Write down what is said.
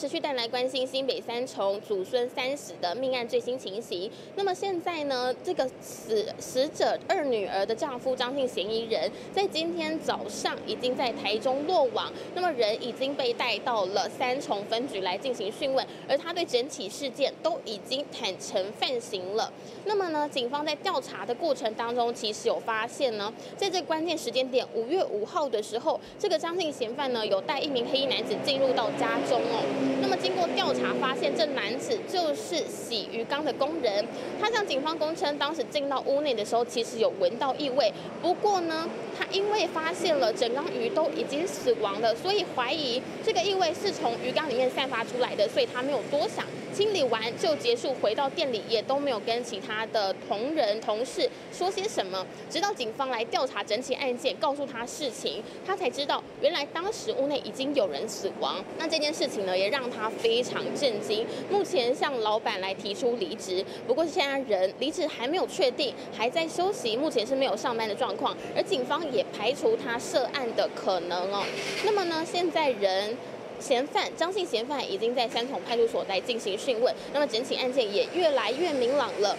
持续带来关心新北三重祖孙三死的命案最新情形。那么现在呢，这个死死者二女儿的丈夫张姓嫌疑人，在今天早上已经在台中落网，那么人已经被带到了三重分局来进行讯问，而他对整起事件都已经坦诚犯行了。那么呢，警方在调查的过程当中，其实有发现呢，在这关键时间点，五月五号的时候，这个张姓嫌犯呢，有带一名黑衣男子进入到家中哦。经过调查发现，这男子就是洗鱼缸的工人。他向警方供称，当时进到屋内的时候，其实有闻到异味。不过呢，他因为发现了整缸鱼都已经死亡了，所以怀疑这个异味是从鱼缸里面散发出来的，所以他没有多想。清理完就结束，回到店里也都没有跟其他的同仁同事说些什么。直到警方来调查整起案件，告诉他事情，他才知道原来当时屋内已经有人死亡。那这件事情呢，也让他非常震惊。目前向老板来提出离职，不过现在人离职还没有确定，还在休息，目前是没有上班的状况。而警方也排除他涉案的可能哦。那么呢，现在人。嫌犯张姓嫌犯已经在三重派出所来进行讯问，那么整起案件也越来越明朗了。